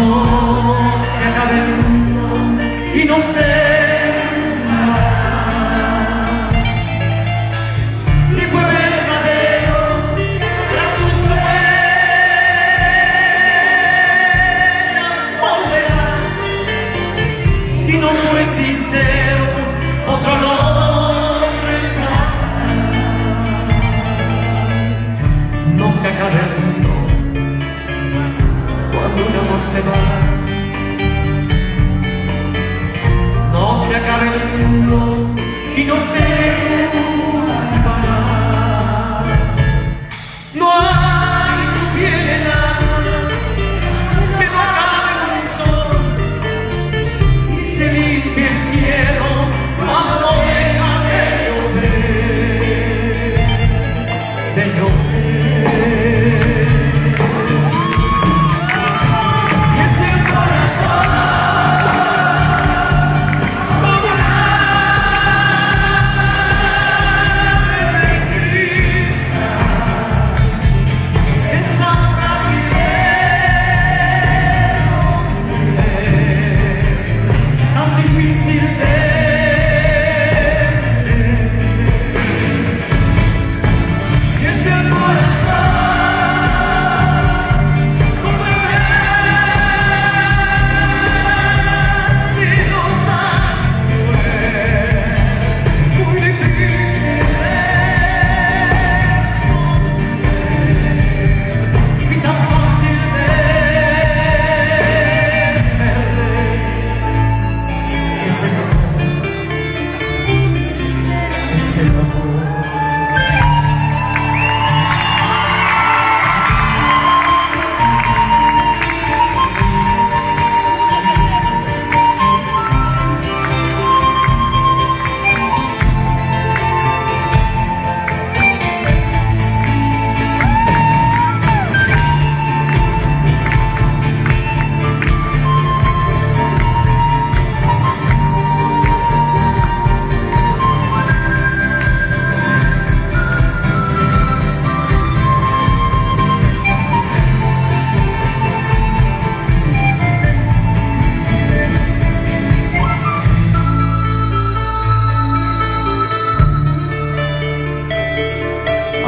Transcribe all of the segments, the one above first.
no se acabe mundo y no se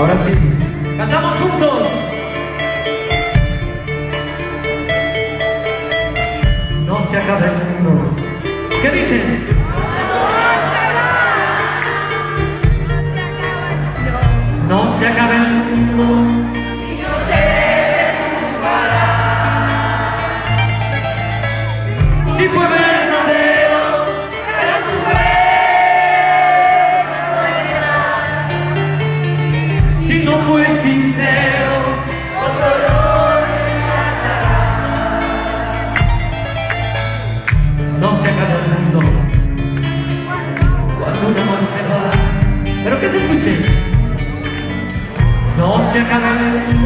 Ahora sí. ¡Cantamos juntos! No se acaba el mundo. ¿Qué dicen? No se acaba el mundo. no fue sincero. No se acaba el mundo cuando un amor se va. Pero que se escuche. No se acaba el mundo.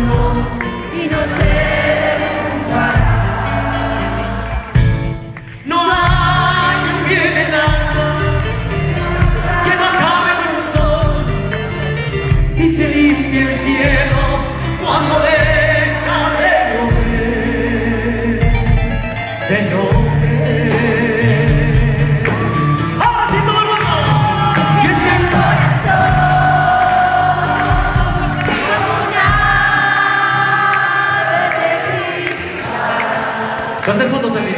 Hasta el fondo también.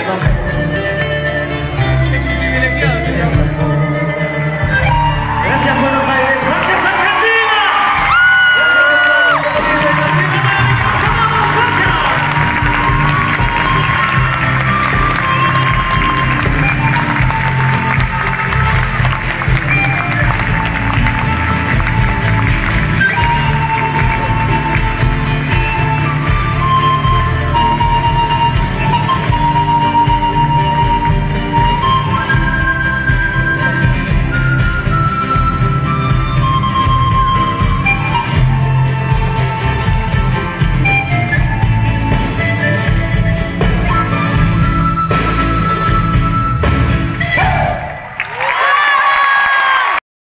rhythm.